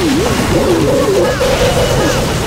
Oh, my God.